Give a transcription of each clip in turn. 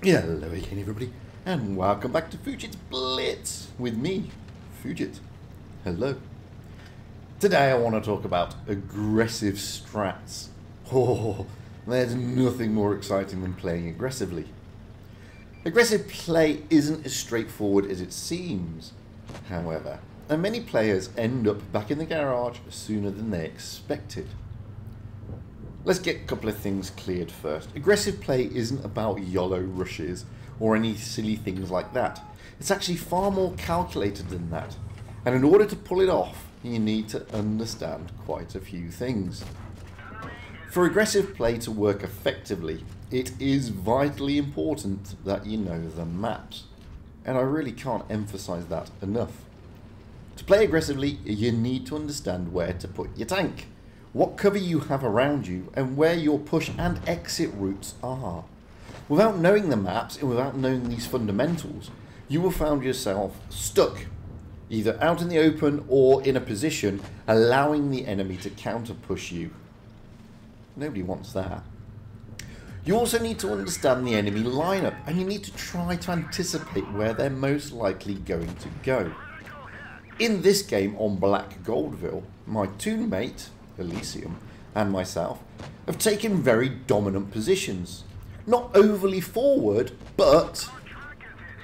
Hello again everybody and welcome back to Fugit's Blitz with me, Fugit. Hello. Today I want to talk about aggressive strats. Oh, there's nothing more exciting than playing aggressively. Aggressive play isn't as straightforward as it seems, however, and many players end up back in the garage sooner than they expected. Let's get a couple of things cleared first. Aggressive play isn't about YOLO rushes or any silly things like that. It's actually far more calculated than that. And in order to pull it off, you need to understand quite a few things. For aggressive play to work effectively, it is vitally important that you know the maps. And I really can't emphasize that enough. To play aggressively, you need to understand where to put your tank what cover you have around you, and where your push and exit routes are. Without knowing the maps and without knowing these fundamentals, you will find yourself stuck, either out in the open or in a position allowing the enemy to counter push you. Nobody wants that. You also need to understand the enemy lineup and you need to try to anticipate where they're most likely going to go. In this game on Black Goldville, my toonmate Elysium, and myself, have taken very dominant positions. Not overly forward, but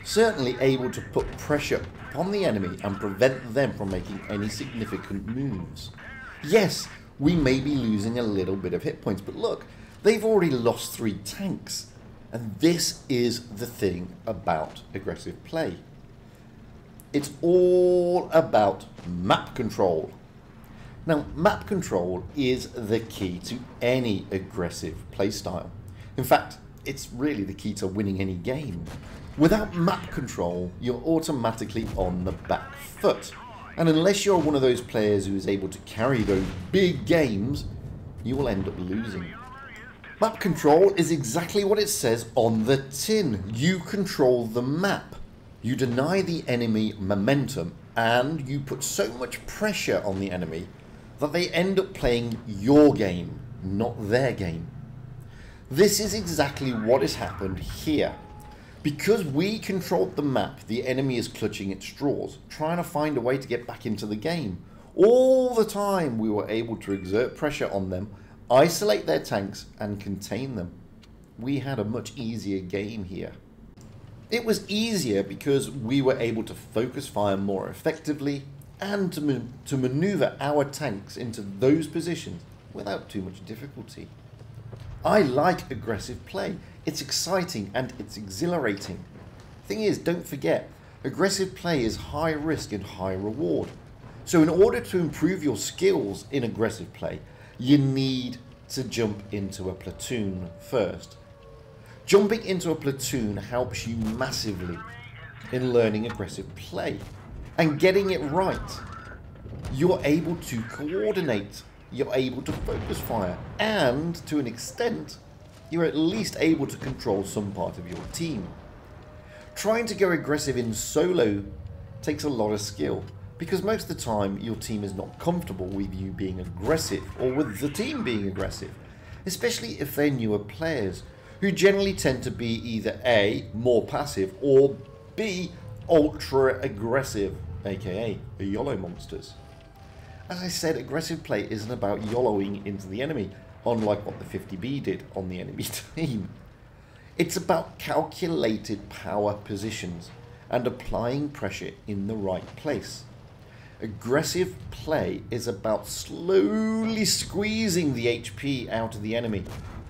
certainly able to put pressure upon the enemy and prevent them from making any significant moves. Yes, we may be losing a little bit of hit points, but look, they've already lost three tanks. And this is the thing about aggressive play. It's all about map control. Now, map control is the key to any aggressive playstyle. In fact, it's really the key to winning any game. Without map control, you're automatically on the back foot. And unless you're one of those players who is able to carry those big games, you will end up losing. Map control is exactly what it says on the tin. You control the map. You deny the enemy momentum and you put so much pressure on the enemy that they end up playing your game, not their game. This is exactly what has happened here. Because we controlled the map, the enemy is clutching at straws, trying to find a way to get back into the game. All the time we were able to exert pressure on them, isolate their tanks and contain them. We had a much easier game here. It was easier because we were able to focus fire more effectively, and to, ma to maneuver our tanks into those positions without too much difficulty. I like aggressive play. It's exciting and it's exhilarating. Thing is, don't forget, aggressive play is high risk and high reward. So in order to improve your skills in aggressive play, you need to jump into a platoon first. Jumping into a platoon helps you massively in learning aggressive play and getting it right, you're able to coordinate, you're able to focus fire, and to an extent, you're at least able to control some part of your team. Trying to go aggressive in solo takes a lot of skill, because most of the time your team is not comfortable with you being aggressive or with the team being aggressive, especially if they're newer players who generally tend to be either A, more passive, or B, ultra aggressive, aka YOLO monsters. As I said, aggressive play isn't about YOLOing into the enemy, unlike what the 50B did on the enemy team. It's about calculated power positions and applying pressure in the right place. Aggressive play is about slowly squeezing the HP out of the enemy,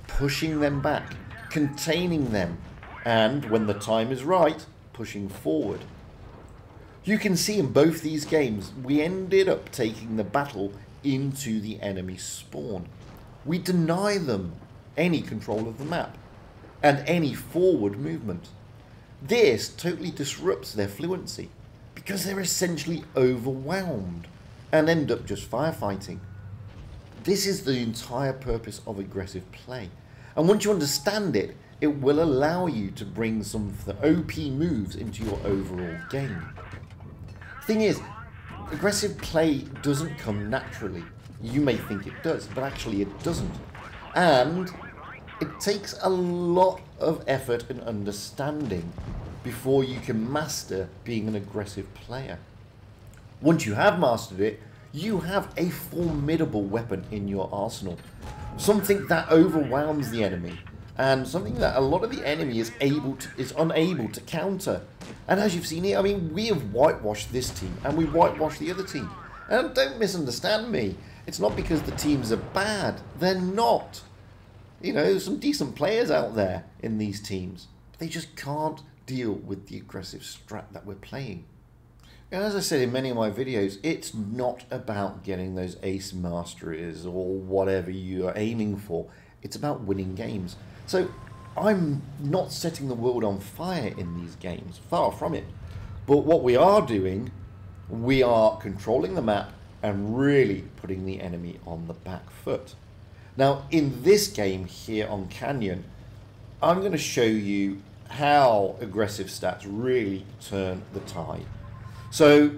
pushing them back, containing them, and when the time is right, pushing forward. You can see in both these games, we ended up taking the battle into the enemy spawn. We deny them any control of the map and any forward movement. This totally disrupts their fluency because they're essentially overwhelmed and end up just firefighting. This is the entire purpose of aggressive play. And once you understand it, it will allow you to bring some of the OP moves into your overall game. Thing is, aggressive play doesn't come naturally. You may think it does, but actually it doesn't. And It takes a lot of effort and understanding before you can master being an aggressive player. Once you have mastered it, you have a formidable weapon in your arsenal. Something that overwhelms the enemy and something that a lot of the enemy is able to, is unable to counter. And as you've seen here, I mean, we have whitewashed this team and we whitewashed the other team. And don't misunderstand me. It's not because the teams are bad. They're not. You know, there's some decent players out there in these teams. They just can't deal with the aggressive strat that we're playing. And as I said in many of my videos, it's not about getting those ace masteries or whatever you are aiming for. It's about winning games. So I'm not setting the world on fire in these games, far from it. But what we are doing, we are controlling the map and really putting the enemy on the back foot. Now, in this game here on Canyon, I'm going to show you how aggressive stats really turn the tide. So,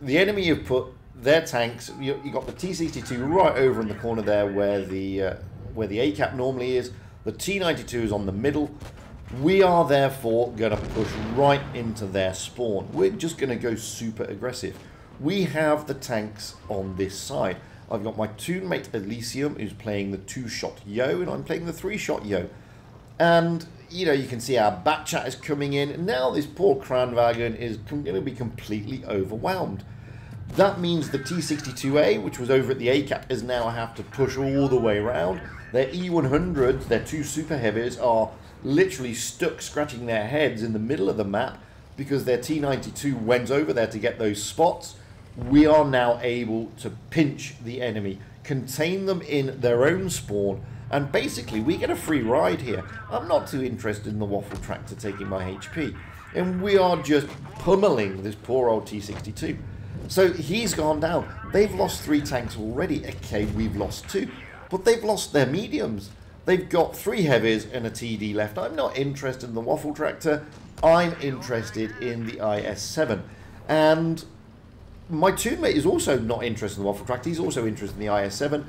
the enemy have put their tanks, you, got the T-62 right over in the corner there where the, uh, where the ACAP normally is. The T-92 is on the middle. We are therefore going to push right into their spawn. We're just going to go super aggressive. We have the tanks on this side. I've got my toon mate Elysium who's playing the two-shot Yoh and I'm playing the three-shot Yoh. And, you know, you can see our bat chat is coming in. Now this poor Kranvagn is going to be completely overwhelmed. That means the T-62A, which was over at the ACAP, is now I have to push all the way around. Their E100s, their two super heavies, are literally stuck scratching their heads in the middle of the map because their T92 went over there to get those spots. We are now able to pinch the enemy, contain them in their own spawn, and basically we get a free ride here. I'm not too interested in the waffle tractor taking my HP. And we are just pummeling this poor old T62. So he's gone down. They've lost three tanks already. Okay, we've lost two but they've lost their mediums. They've got three heavies and a TD left. I'm not interested in the waffle tractor. I'm interested in the IS-7. And my mate is also not interested in the waffle tractor. He's also interested in the IS-7.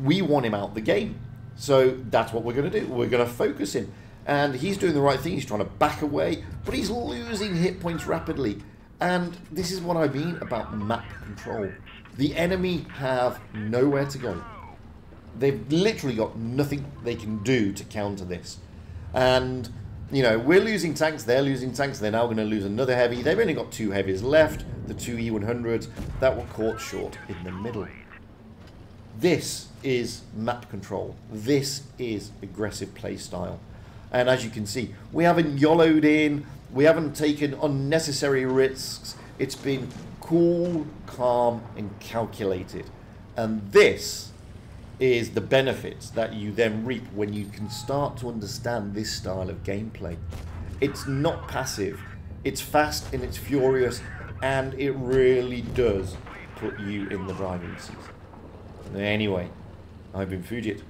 We want him out the game. So that's what we're going to do. We're going to focus him. And he's doing the right thing. He's trying to back away, but he's losing hit points rapidly. And this is what I mean about map control. The enemy have nowhere to go. They've literally got nothing they can do to counter this. And, you know, we're losing tanks, they're losing tanks, they're now going to lose another heavy. They've only got two heavies left, the two E100s that were caught short in the middle. This is map control. This is aggressive playstyle. And as you can see, we haven't YOLOed in, we haven't taken unnecessary risks. It's been cool, calm, and calculated. And this is the benefits that you then reap when you can start to understand this style of gameplay. It's not passive, it's fast and it's furious, and it really does put you in the driving seat. Anyway, I've been Fugit.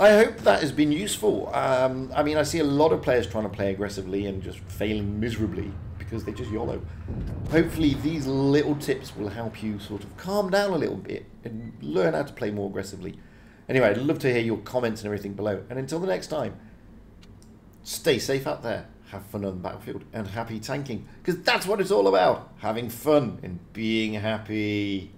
I hope that has been useful. Um, I mean, I see a lot of players trying to play aggressively and just failing miserably because they just YOLO. Hopefully, these little tips will help you sort of calm down a little bit and learn how to play more aggressively. Anyway, I'd love to hear your comments and everything below. And until the next time, stay safe out there, have fun on the battlefield, and happy tanking. Because that's what it's all about having fun and being happy.